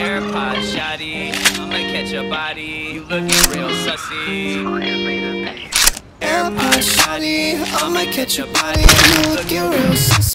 AirPod shoddy. I'ma catch your body. You looking real sussy. AirPod shoddy. I'ma catch your body. You looking.